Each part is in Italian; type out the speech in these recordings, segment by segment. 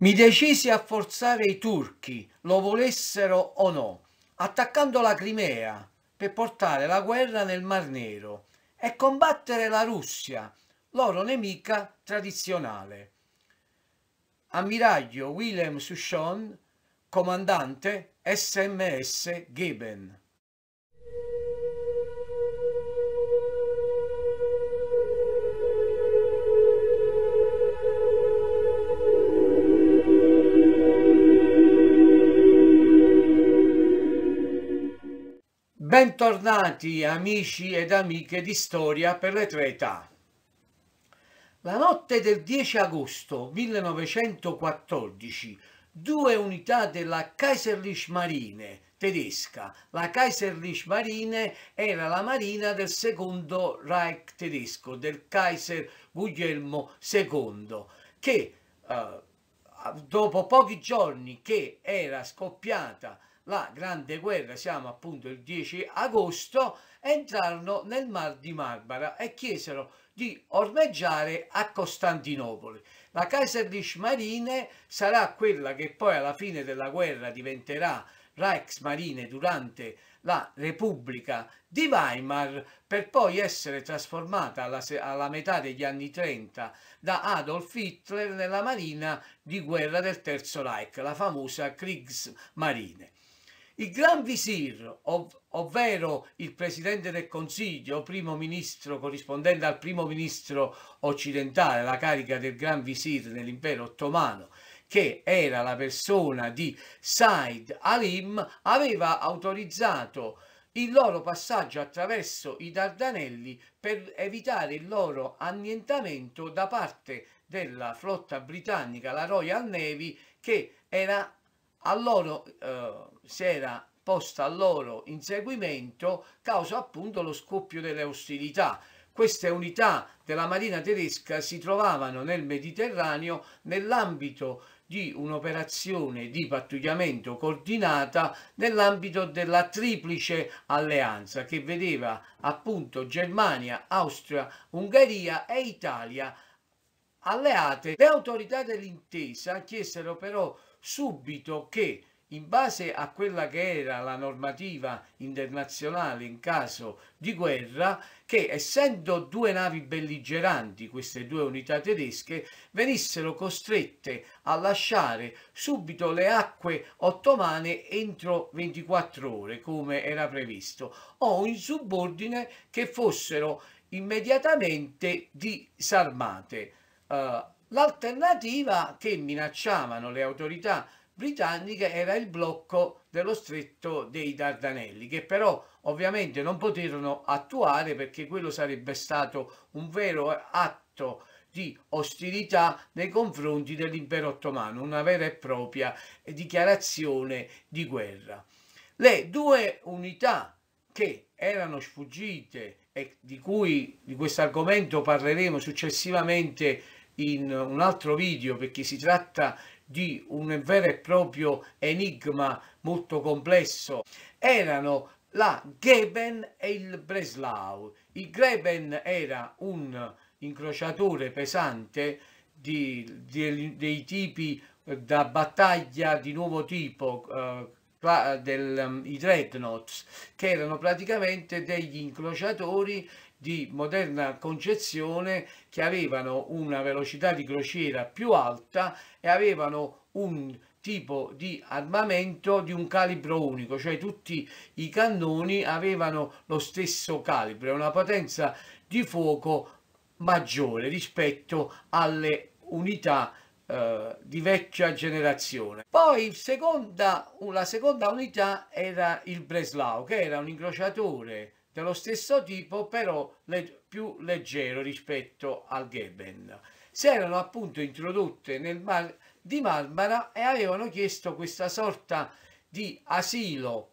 Mi decisi a forzare i turchi, lo volessero o no, attaccando la Crimea per portare la guerra nel Mar Nero e combattere la Russia, loro nemica tradizionale. Ammiraglio Wilhelm Souchon, comandante SMS Geben. Bentornati amici ed amiche di Storia per le tre età. La notte del 10 agosto 1914 due unità della Kaiserliche Marine tedesca, la Kaiserliche Marine era la marina del secondo Reich tedesco, del Kaiser Guglielmo II, che eh, dopo pochi giorni che era scoppiata la grande guerra, siamo appunto il 10 agosto, entrarono nel Mar di Marbara e chiesero di ormeggiare a Costantinopoli. La Kaiserliche Marine sarà quella che poi alla fine della guerra diventerà Reichsmarine durante la Repubblica di Weimar per poi essere trasformata alla, alla, metà degli anni 30 da Adolf Hitler nella marina di guerra del Terzo Reich, la famosa Kriegsmarine. Il Gran Visir, ov ovvero il Presidente del Consiglio, primo ministro corrispondente al primo ministro occidentale, la carica del Gran Visir nell'impero ottomano, che era la persona di Said Alim, aveva autorizzato il loro passaggio attraverso i Dardanelli per evitare il loro annientamento da parte della flotta britannica, la Royal Navy, che era a loro eh, si era posta a loro inseguimento causa appunto lo scoppio delle ostilità. Queste unità della marina tedesca si trovavano nel Mediterraneo nell'ambito di un'operazione di pattugliamento coordinata nell'ambito della triplice alleanza che vedeva appunto Germania, Austria, Ungheria e Italia alleate. Le autorità dell'intesa chiesero però subito che in base a quella che era la normativa internazionale in caso di guerra, che essendo due navi belligeranti, queste due unità tedesche, venissero costrette a lasciare subito le acque ottomane entro 24 ore, come era previsto, o in subordine che fossero immediatamente disarmate. Uh, L'alternativa che minacciavano le autorità britanniche era il blocco dello stretto dei Dardanelli, che però ovviamente non poterono attuare perché quello sarebbe stato un vero atto di ostilità nei confronti dell'impero ottomano, una vera e propria dichiarazione di guerra. Le due unità che erano sfuggite e di cui di questo argomento parleremo successivamente in un altro video perché si tratta di un vero e proprio enigma molto complesso erano la Geben e il Breslau. Il Geben era un incrociatore pesante di, di, dei tipi da battaglia di nuovo tipo, eh, del, um, i dreadnoughts, che erano praticamente degli incrociatori di moderna concezione che avevano una velocità di crociera più alta e avevano un tipo di armamento di un calibro unico, cioè tutti i cannoni avevano lo stesso calibro, una potenza di fuoco maggiore rispetto alle unità eh, di vecchia generazione. Poi seconda, la seconda unità era il Breslau, che era un incrociatore dello stesso tipo però le, più leggero rispetto al Geben. Si erano appunto introdotte nel mar di Marmara e avevano chiesto questa sorta di asilo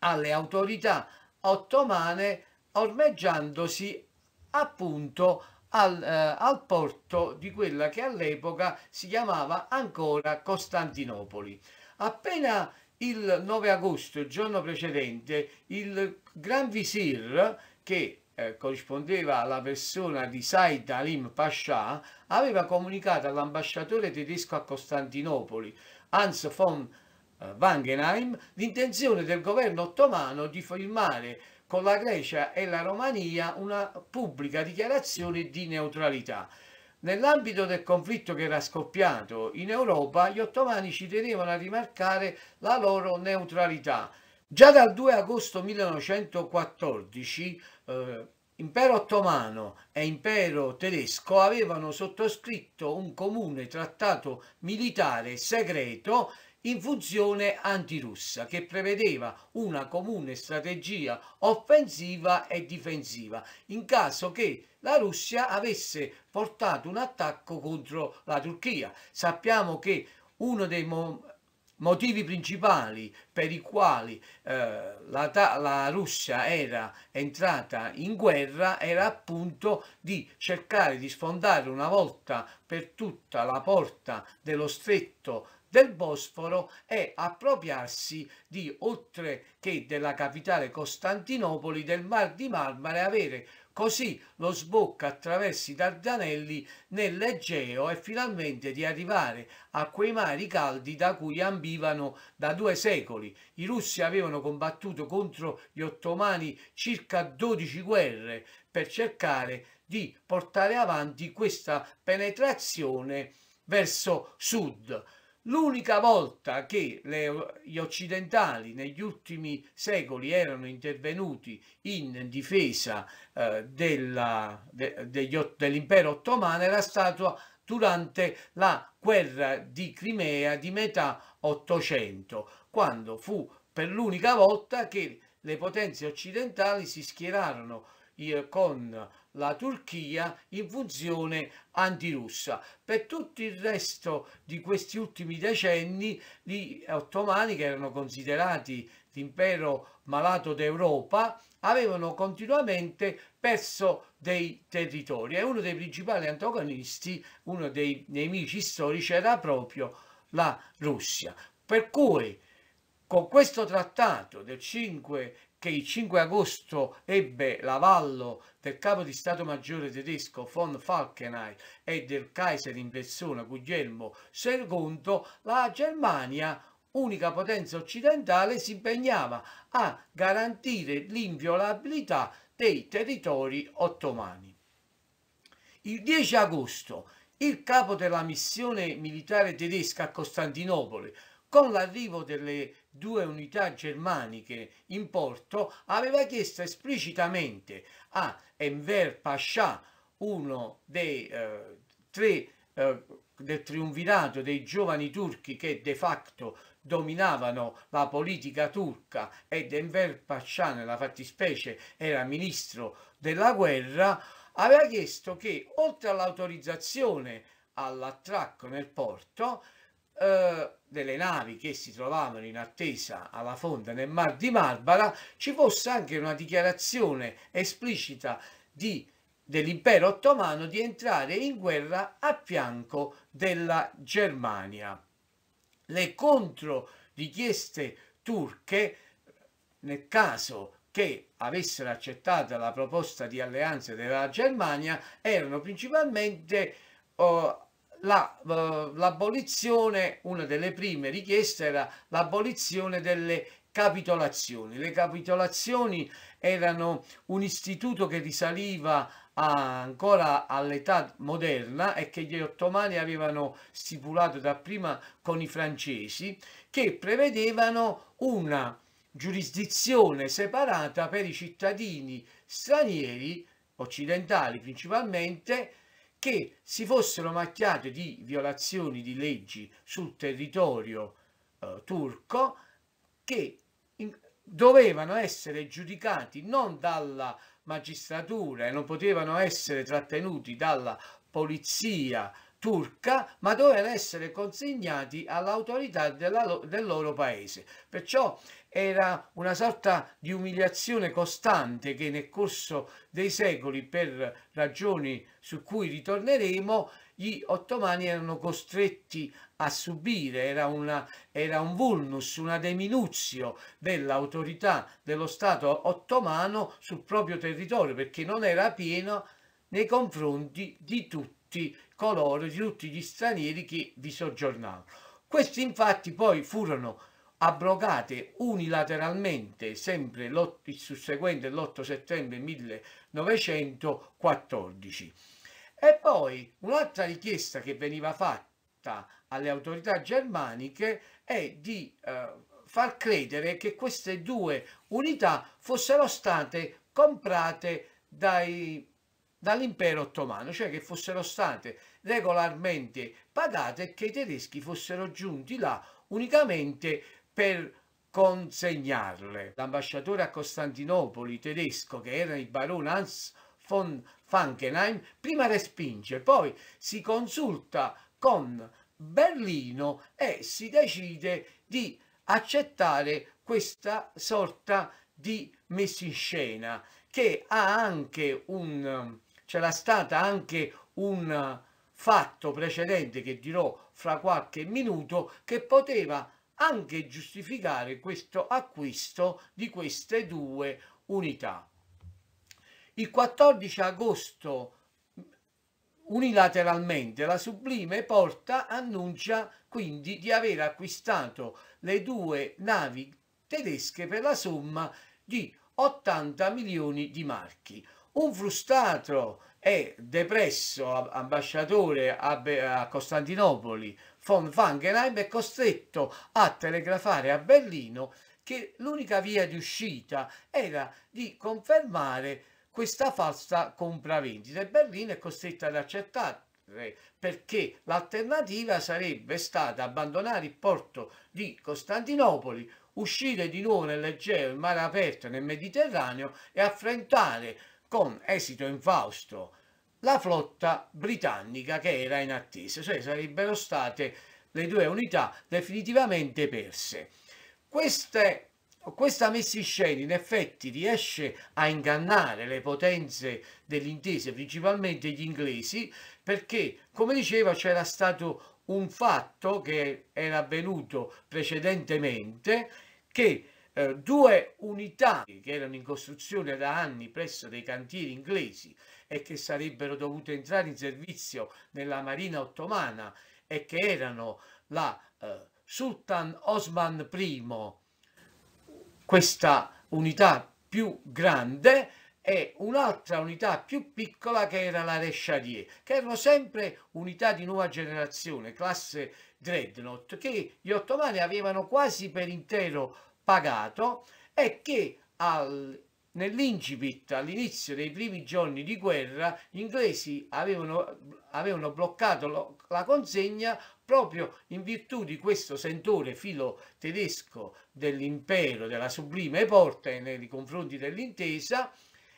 alle autorità ottomane ormeggiandosi appunto al, eh, al, porto di quella che all'epoca si chiamava ancora Costantinopoli. Appena il 9 agosto, il giorno precedente, il Gran Visir, che eh, corrispondeva alla persona di Said Alim Pasha, aveva comunicato all'ambasciatore tedesco a Costantinopoli, Hans von eh, Wangenheim, l'intenzione del governo ottomano di firmare con la Grecia e la Romania una pubblica dichiarazione di neutralità. Nell'ambito del conflitto che era scoppiato in Europa, gli ottomani ci tenevano a rimarcare la loro neutralità. Già dal 2 agosto 1914 eh, Impero ottomano e impero tedesco avevano sottoscritto un comune trattato militare segreto in funzione antirussa che prevedeva una comune strategia offensiva e difensiva in caso che la Russia avesse portato un attacco contro la Turchia. Sappiamo che uno dei motivi principali per i quali eh, la, la, Russia era entrata in guerra era appunto di cercare di sfondare una volta per tutta la porta dello stretto del Bosforo e appropriarsi di, oltre che della capitale Costantinopoli, del Mar di Marmara e avere così lo sbocco attraverso i Dardanelli nell'Egeo e finalmente di arrivare a quei mari caldi da cui ambivano da due secoli. I russi avevano combattuto contro gli ottomani circa 12 guerre per cercare di portare avanti questa penetrazione verso sud. L'unica volta che le, gli occidentali negli ultimi secoli erano intervenuti in difesa eh, della, de, dell'impero ottomano era stato durante la guerra di Crimea di metà Ottocento, quando fu per l'unica volta che le potenze occidentali si schierarono con la Turchia in funzione antirussa. Per tutto il resto di questi ultimi decenni gli ottomani, che erano considerati l'impero malato d'Europa, avevano continuamente perso dei territori e uno dei principali antagonisti, uno dei nemici storici era proprio la Russia. Per cui con questo trattato del 5 che il 5 agosto ebbe l'avallo del capo di Stato Maggiore tedesco von Falkenhayn e del Kaiser in persona Guglielmo II, la Germania, unica potenza occidentale, si impegnava a garantire l'inviolabilità dei territori ottomani. Il 10 agosto il capo della missione militare tedesca a Costantinopoli, con l'arrivo delle due unità germaniche in porto, aveva chiesto esplicitamente a Enver Pasha, uno dei eh, tre eh, del triunvirato dei giovani turchi che de facto dominavano la politica turca ed Enver Pasha nella fattispecie era ministro della guerra, aveva chiesto che oltre all'autorizzazione all'attracco nel porto eh, delle navi che si trovavano in attesa alla fonda nel Mar di Marbara ci fosse anche una dichiarazione esplicita di, dell'impero ottomano di entrare in guerra a fianco della Germania. Le contro richieste turche, nel caso che avessero accettato la proposta di alleanza della Germania, erano principalmente oh, l'abolizione, una delle prime richieste era l'abolizione delle capitolazioni. Le capitolazioni erano un istituto che risaliva a, ancora all'età moderna e che gli ottomani avevano stipulato dapprima con i francesi, che prevedevano una giurisdizione separata per i cittadini stranieri, occidentali principalmente, che si fossero macchiate di violazioni di leggi sul territorio eh, turco che in, dovevano essere giudicati non dalla magistratura e non potevano essere trattenuti dalla polizia turca, ma dovevano essere consegnati all'autorità del loro paese. Perciò era una sorta di umiliazione costante che nel corso dei secoli, per ragioni su cui ritorneremo, gli ottomani erano costretti a subire, era, una, era un vulnus, una deminuzio dell'autorità dello Stato ottomano sul proprio territorio, perché non era pieno nei confronti di tutti coloro, di tutti gli stranieri che vi soggiornavano. Questi infatti poi furono abrogate unilateralmente sempre il susseguente l'8 settembre 1914. E poi un'altra richiesta che veniva fatta alle autorità germaniche è di eh, far credere che queste due unità fossero state comprate dall'impero ottomano, cioè che fossero state regolarmente pagate e che i tedeschi fossero giunti là unicamente per consegnarle. L'ambasciatore a Costantinopoli tedesco, che era il barone Hans von Falkenhayn, prima respinge, poi si consulta con Berlino e si decide di accettare questa sorta di messa in scena che ha anche un c'era stata anche un fatto precedente che dirò fra qualche minuto che poteva anche giustificare questo acquisto di queste due unità. Il 14 agosto unilateralmente la Sublime Porta annuncia quindi di aver acquistato le due navi tedesche per la somma di 80 milioni di marchi. Un frustrato e depresso ambasciatore a, Costantinopoli von Wangenheim è costretto a telegrafare a Berlino che l'unica via di uscita era di confermare questa falsa compravendita. E Berlino è costretta ad accettare perché l'alternativa sarebbe stata abbandonare il porto di Costantinopoli, uscire di nuovo nell'Egeo, in mare aperto nel Mediterraneo e affrontare con esito infausto la flotta britannica che era in attesa, cioè sarebbero state le due unità definitivamente perse. Queste, questa messa in scena in effetti riesce a ingannare le potenze dell'intesa, principalmente gli inglesi, perché come dicevo c'era stato un fatto che era avvenuto precedentemente che eh, due unità che erano in costruzione da anni presso dei cantieri inglesi e che sarebbero dovute entrare in servizio nella marina ottomana e che erano la eh, Sultan Osman I, questa unità più grande, e un'altra unità più piccola che era la Resciadier, che erano sempre unità di nuova generazione, classe Dreadnought, che gli ottomani avevano quasi per intero pagato e che al, nell'incipit all'inizio dei primi giorni di guerra gli inglesi avevano, avevano bloccato lo, la consegna proprio in virtù di questo sentore filo tedesco dell'impero della sublime porta nei confronti dell'intesa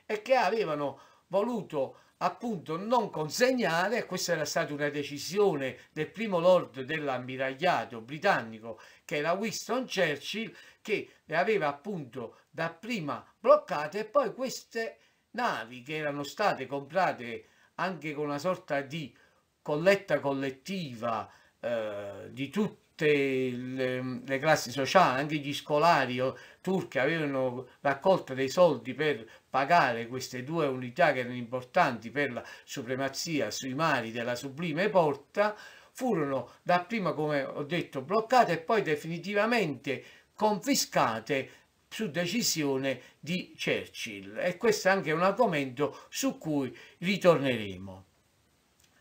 e che avevano voluto appunto non consegnare, questa era stata una decisione del primo lord dell'ammiragliato britannico che era Winston Churchill che le aveva appunto dapprima bloccate e poi queste navi che erano state comprate anche con una sorta di colletta collettiva eh, di tutte le, le, classi sociali, anche gli scolari turchi avevano raccolto dei soldi per pagare queste due unità che erano importanti per la supremazia sui mari della sublime porta, furono dapprima, come ho detto, bloccate e poi definitivamente confiscate su decisione di Churchill e questo è anche un argomento su cui ritorneremo.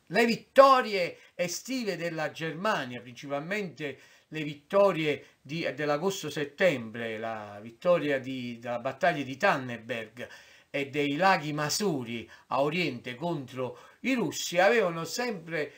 Le vittorie estive della Germania, principalmente le vittorie dell'agosto-settembre, la vittoria di, della battaglia di Tannenberg e dei laghi Masuri a oriente contro i russi, avevano sempre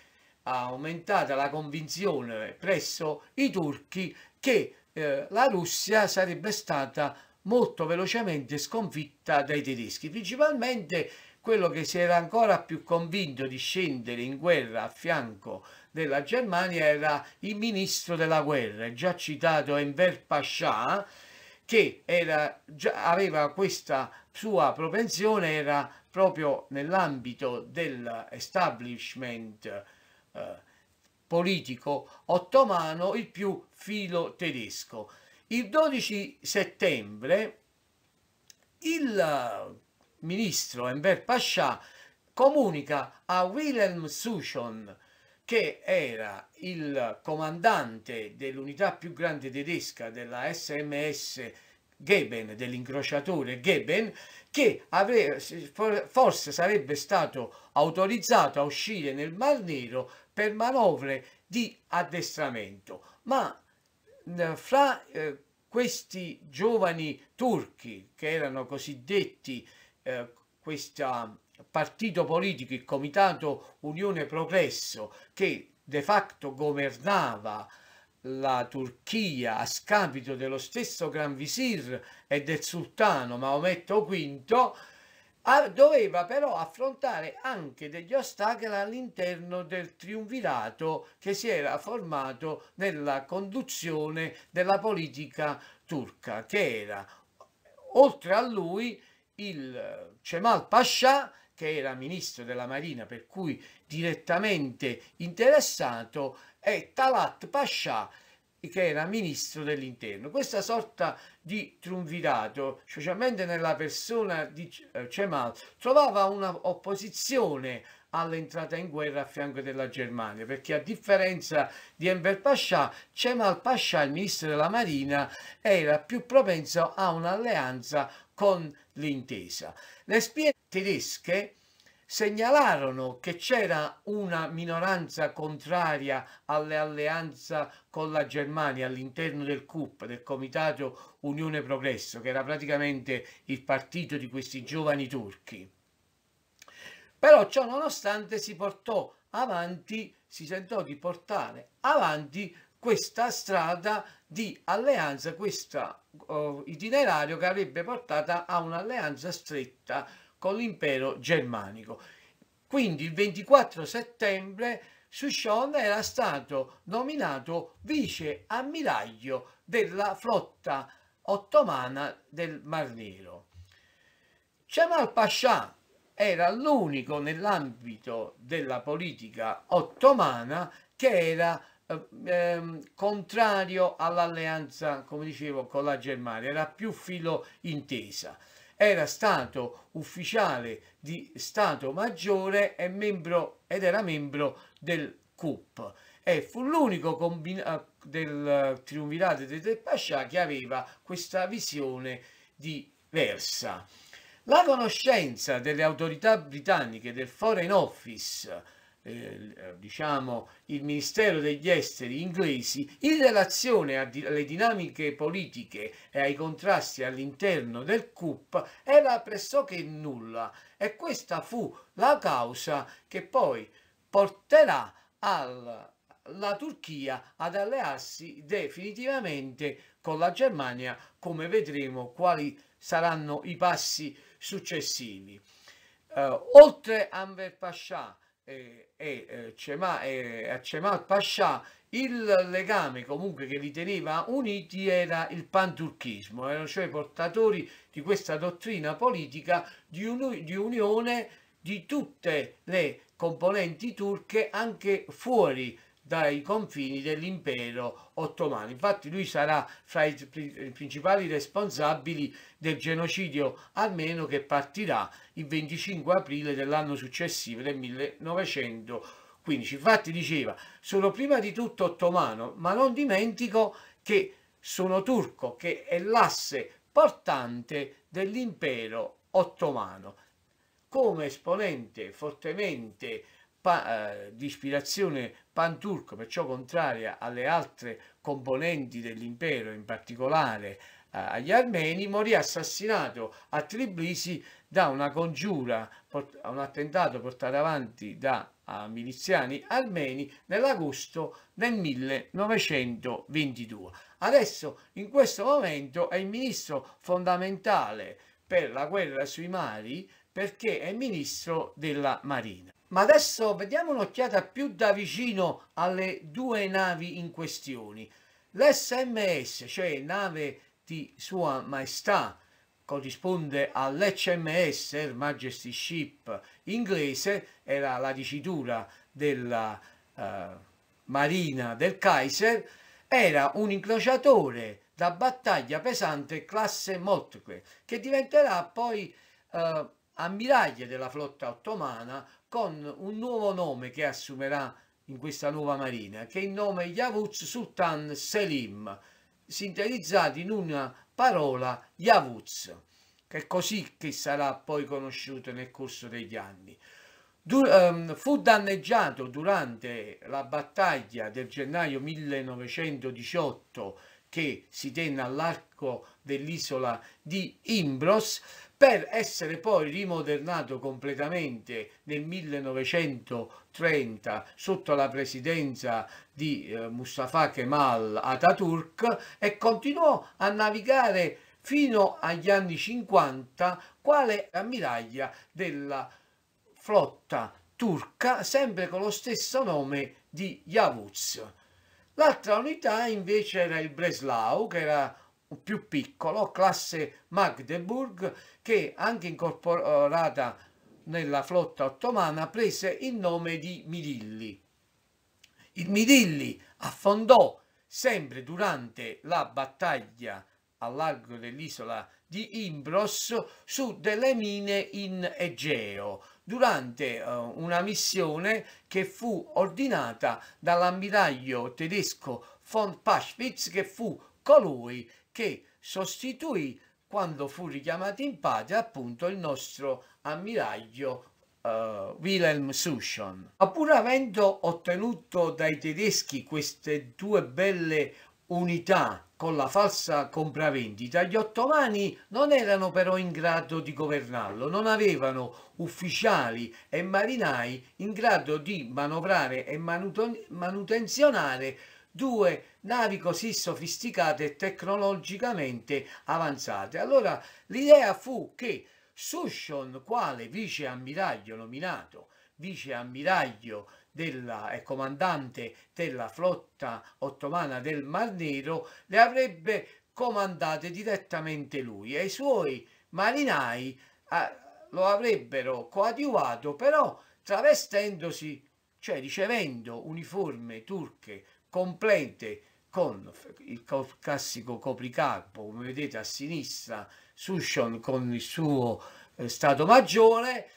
aumentata la convinzione presso i turchi che eh, la Russia sarebbe stata molto velocemente sconfitta dai tedeschi, principalmente quello che si era ancora più convinto di scendere in guerra a fianco della Germania era il ministro della guerra, già citato Enver Pasha, che era, già, aveva questa sua propensione, era proprio nell'ambito dell'establishment eh, politico ottomano, il più filo tedesco. Il 12 settembre il ministro Enver Pasha comunica a Wilhelm Suchon, che era il comandante dell'unità più grande tedesca della SMS Geben, dell'incrociatore Geben, che aveva, forse sarebbe stato autorizzato a uscire nel Mar Nero per manovre di addestramento. Ma fra eh, questi giovani turchi, che erano cosiddetti eh, questo partito politico, il Comitato Unione Progresso, che de facto governava la Turchia a scapito dello stesso Gran Visir e del sultano Maometto V, doveva però affrontare anche degli ostacoli all'interno del triunvirato che si era formato nella conduzione della politica turca, che era oltre a lui il Cemal Pascià, che era ministro della Marina, per cui direttamente interessato, e Talat Pascià, che era ministro dell'interno. Questa sorta di triunvirato, specialmente nella persona di eh, Cemal, trovava un'opposizione all'entrata in guerra a fianco della Germania, perché a differenza di Enver Pascià, Cemal Pascià, il ministro della Marina, era più propenso a un'alleanza con l'intesa. Le spie tedesche segnalarono che c'era una minoranza contraria all'alleanza con la Germania all'interno del CUP, del Comitato Unione Progresso, che era praticamente il partito di questi giovani turchi. Però ciò nonostante si portò avanti, si tentò di portare avanti questa strada di alleanza, questo uh, itinerario che avrebbe portato a un'alleanza stretta con l'impero germanico. Quindi il 24 settembre Sushon era stato nominato vice ammiraglio della flotta ottomana del Mar Nero. Cemal Pascià era l'unico nell'ambito della politica ottomana che era eh, ehm, contrario all'alleanza, come dicevo, con la Germania, era più filo intesa era stato ufficiale di Stato Maggiore membro, ed era membro del CUP e fu l'unico eh, del triunvirato di Del Pascià che aveva questa visione diversa. La conoscenza delle autorità britanniche del Foreign Office eh, diciamo, il Ministero degli Esteri inglesi in relazione alle dinamiche politiche e ai contrasti all'interno del CUP era pressoché nulla e questa fu la causa che poi porterà alla la Turchia ad allearsi definitivamente con la Germania, come vedremo quali saranno i passi successivi. Uh, oltre a Anver Pascià, e, e, Cema, e a Cemal Pascià il legame comunque che li teneva uniti era il panturchismo, erano cioè portatori di questa dottrina politica di, un, di unione di tutte le componenti turche anche fuori dai confini dell'impero ottomano. Infatti lui sarà fra i principali responsabili del genocidio armeno che partirà il 25 aprile dell'anno successivo, del 1915. Infatti diceva, sono prima di tutto ottomano, ma non dimentico che sono turco, che è l'asse portante dell'impero ottomano. Come esponente fortemente eh, di ispirazione panturco, perciò contraria alle altre componenti dell'impero, in particolare eh, agli armeni, morì assassinato a Tbilisi da una congiura, un attentato portato avanti da miliziani armeni nell'agosto del 1922. Adesso, in questo momento, è il ministro fondamentale per la guerra sui mari perché è ministro della Marina. Ma adesso vediamo un'occhiata più da vicino alle due navi in questione. L'SMS, cioè nave di Sua Maestà, corrisponde all'HMS, Her Majesty Ship inglese, era la dicitura della, eh, marina del Kaiser era un incrociatore da battaglia pesante classe Moltke che diventerà poi eh, ammiraglia della flotta ottomana con un nuovo nome che assumerà in questa nuova marina che è il nome Yavuz Sultan Selim sintetizzato in una parola Yavuz che è così che sarà poi conosciuto nel corso degli anni. Du um, fu danneggiato durante la battaglia del gennaio 1918 che si tenne all'arco dell'isola di Imbros per essere poi rimodernato completamente nel 1930 sotto la presidenza di eh, Mustafa Kemal Ataturk e continuò a navigare fino agli anni 50 quale ammiraglia della flotta turca sempre con lo stesso nome di Yavuz. L'altra unità invece era il Breslau che era più piccolo, classe Magdeburg, che anche incorporata nella flotta ottomana prese il nome di Midilli. Il Midilli affondò sempre durante la battaglia al largo dell'isola di Imbros su delle mine in Egeo durante uh, una missione che fu ordinata dall'ammiraglio tedesco von Paschwitz che fu colui che sostituì quando fu richiamato in patria appunto il nostro ammiraglio uh, Wilhelm Suschon. Ma pur avendo ottenuto dai tedeschi queste due belle unità con la falsa compravendita, gli ottomani non erano però in grado di governarlo, non avevano ufficiali e marinai in grado di manovrare e manutenzionare due navi così sofisticate e tecnologicamente avanzate. Allora l'idea fu che Sushon, quale vice ammiraglio nominato vice ammiraglio della, e comandante della flotta ottomana del Mar Nero, le avrebbe comandate direttamente lui e i suoi marinai eh, lo avrebbero coadiuvato però travestendosi, cioè ricevendo uniforme turche complete con il classico copricapo, come vedete a sinistra, Sushon con il suo eh, Stato Maggiore,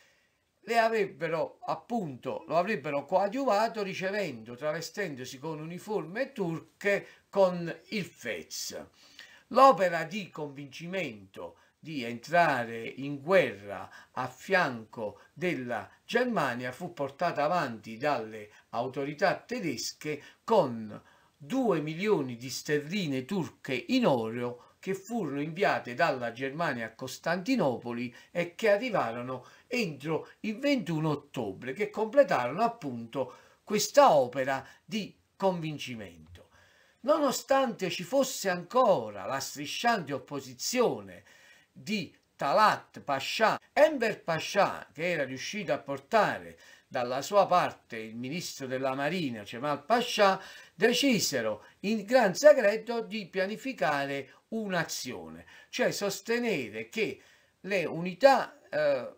le avrebbero appunto lo avrebbero coadiuvato ricevendo travestendosi con uniforme turche con il Fez. L'opera di convincimento di entrare in guerra a fianco della Germania fu portata avanti dalle autorità tedesche con 2 milioni di sterline turche in oro che furono inviate dalla Germania a Costantinopoli e che arrivarono entro il 21 ottobre, che completarono appunto questa opera di convincimento. Nonostante ci fosse ancora la strisciante opposizione di Talat Pascià, Enver Pascià, che era riuscito a portare dalla sua parte il ministro della Marina, Cemal Pascià, decisero in gran segreto di pianificare un'azione, cioè sostenere che le unità eh,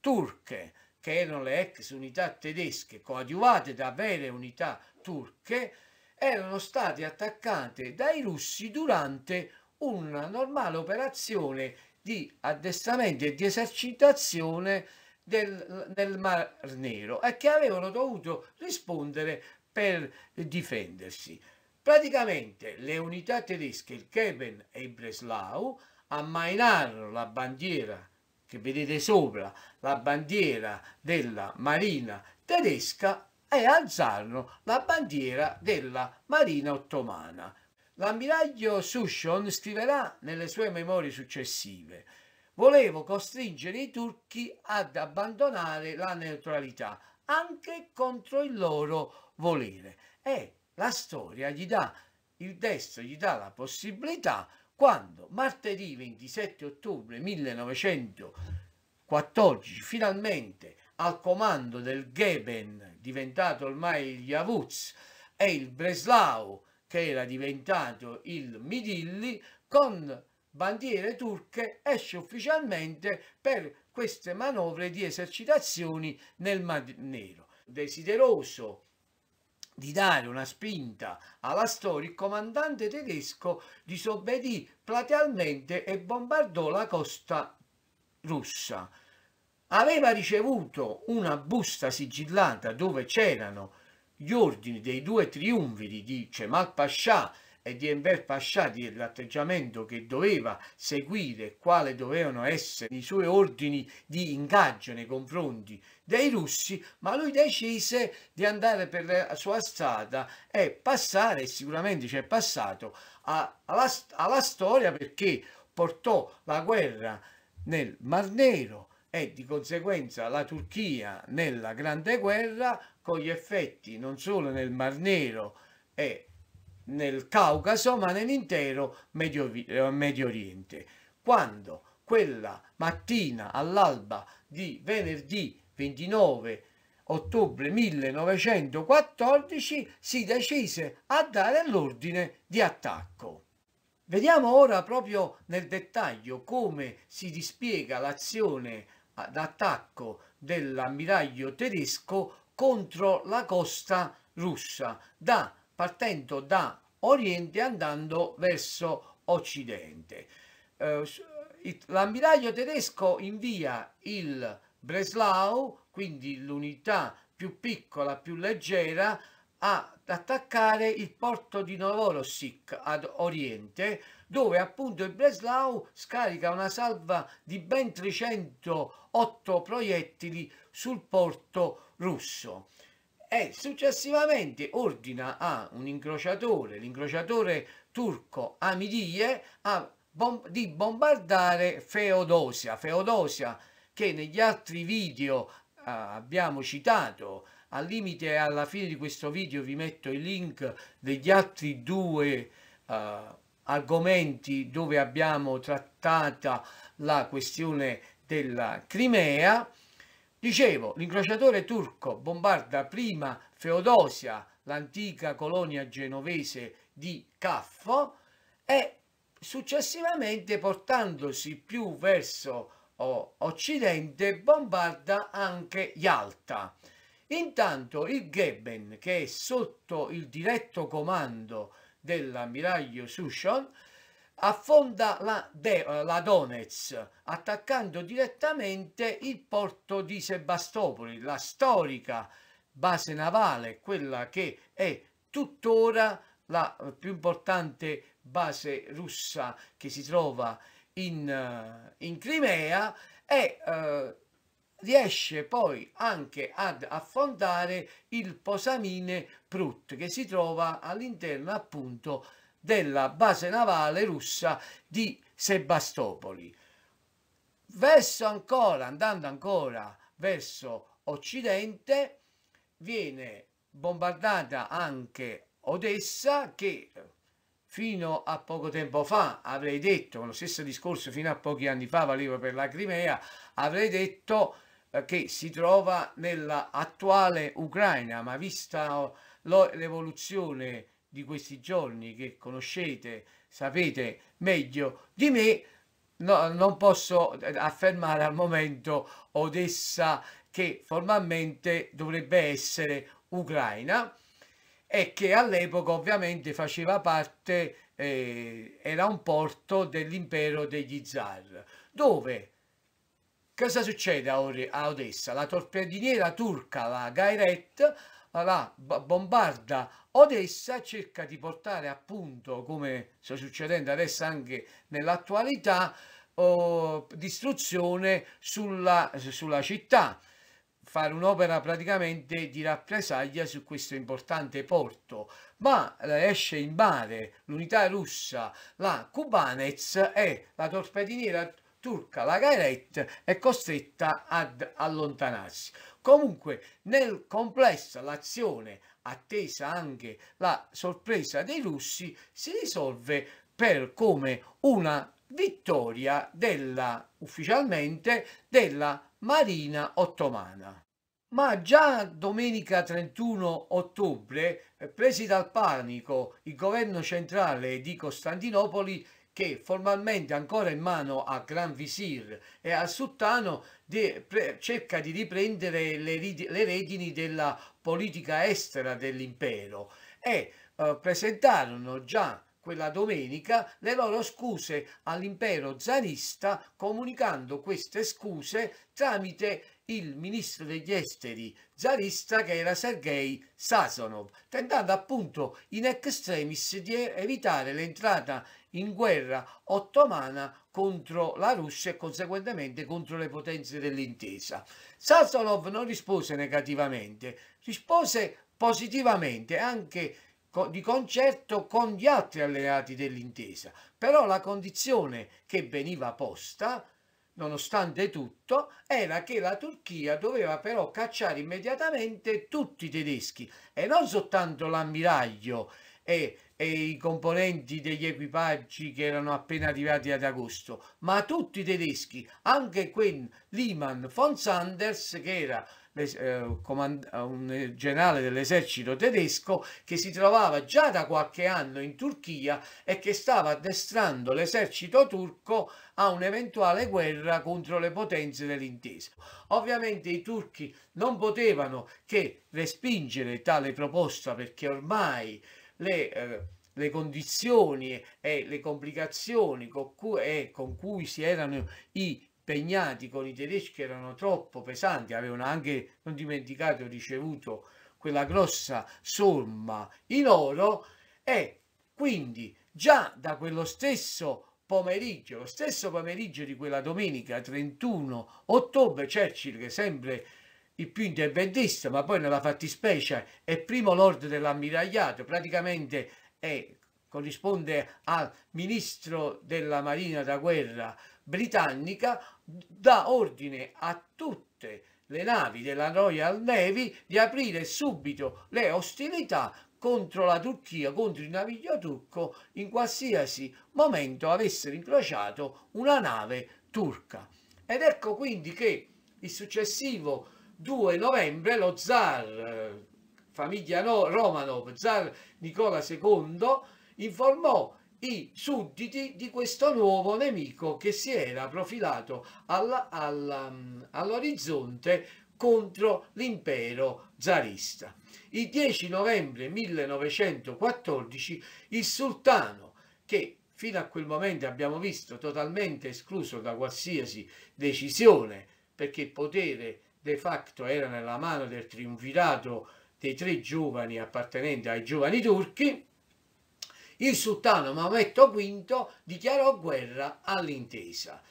turche, che erano le ex unità tedesche, coadiuvate da vere unità turche, erano state attaccate dai russi durante una normale operazione di addestramento e di esercitazione del, del Mar Nero e che avevano dovuto rispondere per difendersi. Praticamente le unità tedesche, il Keben e il Breslau, ammainarono la bandiera che vedete sopra, la bandiera della marina tedesca e alzarono la bandiera della marina ottomana. L'ammiraglio Sushon scriverà nelle sue memorie successive Volevo costringere i turchi ad abbandonare la neutralità anche contro il loro volere. E la storia gli dà, il destro gli dà la possibilità quando martedì 27 ottobre 1914 finalmente al comando del Geben diventato ormai il Yavuz e il Breslau che era diventato il Midilli con bandiere turche esce ufficialmente per queste manovre di esercitazioni nel Mar Nero. Desideroso di dare una spinta alla storia, il comandante tedesco disobbedì platealmente e bombardò la costa russa. Aveva ricevuto una busta sigillata dove c'erano gli ordini dei due triumviri di Cemal Pascià e di Enver Pascià dell'atteggiamento che doveva seguire, quali dovevano essere i suoi ordini di ingaggio nei confronti dei russi, ma lui decise di andare per la sua strada e passare, sicuramente ci è passato, a, alla, alla storia perché portò la guerra nel Mar Nero e di conseguenza la Turchia nella Grande Guerra con gli effetti non solo nel Mar Nero e nel Caucaso ma nell'intero Medio, eh, Medio Oriente. Quando quella mattina all'alba di venerdì 29 ottobre 1914 si decise a dare l'ordine di attacco. Vediamo ora proprio nel dettaglio come si dispiega l'azione d'attacco dell'ammiraglio tedesco contro la costa russa da partendo da oriente andando verso occidente. Eh, l'ammiraglio tedesco invia il Breslau, quindi l'unità più piccola, più leggera, ad attaccare il porto di Novorossiysk ad oriente, dove appunto il Breslau scarica una salva di ben 308 proiettili sul porto russo e successivamente ordina a un incrociatore, l'incrociatore turco Amidie, bom di bombardare Feodosia. Feodosia che negli altri video uh, abbiamo citato, al limite alla fine di questo video vi metto il link degli altri due uh, argomenti dove abbiamo trattata la questione della Crimea Dicevo, l'incrociatore turco bombarda prima Feodosia, l'antica colonia genovese di Caffo, e successivamente portandosi più verso occidente bombarda anche Yalta. Intanto il Geben, che è sotto il diretto comando dell'ammiraglio Sushon, affonda la, De, la Donetsk attaccando direttamente il porto di Sebastopoli, la storica base navale, quella che è tuttora la più importante base russa che si trova in, eh, in Crimea e eh, riesce poi anche ad affondare il posamine Prut che si trova all'interno appunto della base navale russa di Sebastopoli. Verso ancora, andando ancora verso occidente, viene bombardata anche Odessa che fino a poco tempo fa avrei detto, con lo stesso discorso fino a pochi anni fa valeva per la Crimea, avrei detto eh, che si trova nella attuale Ucraina, ma vista l'evoluzione di questi giorni che conoscete, sapete meglio di me, no, non posso affermare al momento Odessa che formalmente dovrebbe essere Ucraina e che all'epoca ovviamente faceva parte, eh, era un porto dell'impero degli zar, dove cosa succede a, Odessa? La torpediniera turca, la Gairet, la bombarda Odessa cerca di portare appunto, come sta succedendo adesso anche nell'attualità, oh, distruzione sulla, sulla città. Fare un'opera praticamente di rappresaglia su questo importante porto, ma esce in mare l'unità russa, la Kubanez e la torpediniera turca, la Gairet, è costretta ad allontanarsi. Comunque, nel complesso, l'azione attesa anche la sorpresa dei russi, si risolve per come una vittoria della, ufficialmente della Marina ottomana. Ma già domenica 31 ottobre, eh, presi dal panico, il governo centrale di Costantinopoli che formalmente ancora in mano al Gran Visir e al Sultano cerca di riprendere le, le, redini della politica estera dell'impero e eh, presentarono già quella domenica le loro scuse all'impero zarista comunicando queste scuse tramite il ministro degli esteri zarista che era Sergei Sasonov, tentando appunto in extremis di evitare l'entrata in guerra ottomana contro la Russia e conseguentemente contro le potenze dell'intesa. Sasonov non rispose negativamente, rispose positivamente anche di concerto con gli altri alleati dell'intesa, però la condizione che veniva posta nonostante tutto, era che la Turchia doveva però cacciare immediatamente tutti i tedeschi e non soltanto l'ammiraglio e, e, i componenti degli equipaggi che erano appena arrivati ad agosto, ma tutti i tedeschi, anche quel Liman von Sanders che era eh, un generale dell'esercito tedesco che si trovava già da qualche anno in Turchia e che stava addestrando l'esercito turco a un'eventuale guerra contro le potenze dell'intesa. Ovviamente i turchi non potevano che respingere tale proposta perché ormai le eh, le condizioni e le complicazioni con cui, eh, con cui si erano i impegnati con i tedeschi erano troppo pesanti, avevano anche, non dimenticato, ricevuto quella grossa somma in oro e quindi già da quello stesso pomeriggio, lo stesso pomeriggio di quella domenica 31 ottobre, Churchill che sempre il più interventista, ma poi nella fattispecie è primo lord dell'ammiragliato, praticamente è, corrisponde al ministro della marina da guerra britannica dà ordine a tutte le navi della Royal Navy di aprire subito le ostilità contro la Turchia, contro il naviglio turco, in qualsiasi momento avessero incrociato una nave turca. Ed ecco quindi che il successivo 2 novembre lo zar, eh, famiglia Romanov, zar Nicola II, informò i sudditi di questo nuovo nemico che si era profilato mm, all'orizzonte contro l'impero zarista. Il 10 novembre 1914 il sultano, che fino a quel momento abbiamo visto totalmente escluso da qualsiasi decisione, perché il potere de facto era nella mano del triunvirato dei tre giovani appartenenti ai giovani turchi, il sultano Maometto V dichiarò guerra all'intesa.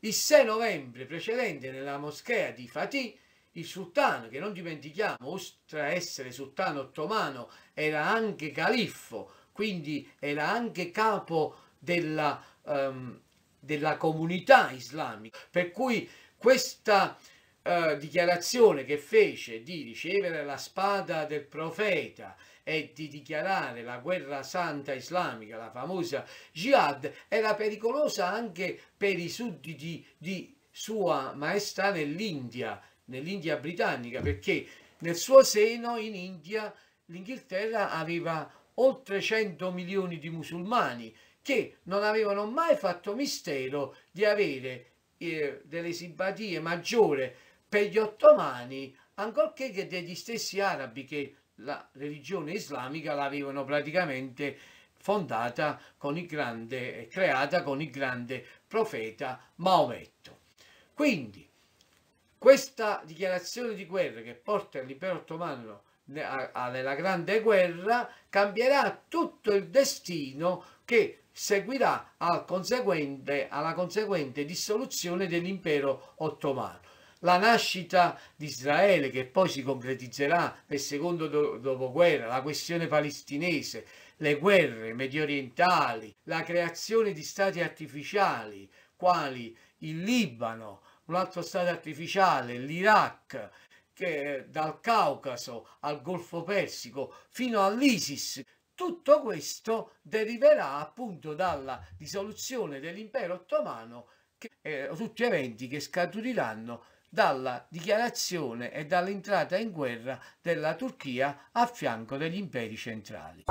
Il 6 novembre precedente nella moschea di Fatih il sultano, che non dimentichiamo, oltre a essere sultano ottomano, era anche califfo, quindi era anche capo della, um, della comunità islamica. Per cui questa uh, dichiarazione che fece di ricevere la spada del profeta e di dichiarare la guerra santa islamica, la famosa jihad, era pericolosa anche per i sudditi di sua maestà nell'India, nell'India britannica, perché nel suo seno in India l'Inghilterra aveva oltre 100 milioni di musulmani che non avevano mai fatto mistero di avere eh, delle simpatie maggiori per gli ottomani, ancorché che degli stessi arabi che la religione islamica l'avevano praticamente fondata con il grande, creata con il grande profeta Maometto. Quindi questa dichiarazione di guerra che porta l'impero ottomano alla grande guerra cambierà tutto il destino che seguirà al conseguente, alla conseguente dissoluzione dell'impero ottomano la nascita di Israele che poi si concretizzerà nel secondo do- dopoguerra, la questione palestinese, le guerre medio orientali, la creazione di stati artificiali quali il Libano, un altro stato artificiale, l'Iraq, che dal Caucaso al Golfo Persico fino all'ISIS. Tutto questo deriverà appunto dalla dissoluzione dell'impero ottomano, che, eh, tutti eventi che scaturiranno dalla dichiarazione e dall'entrata in guerra della Turchia a fianco degli imperi centrali.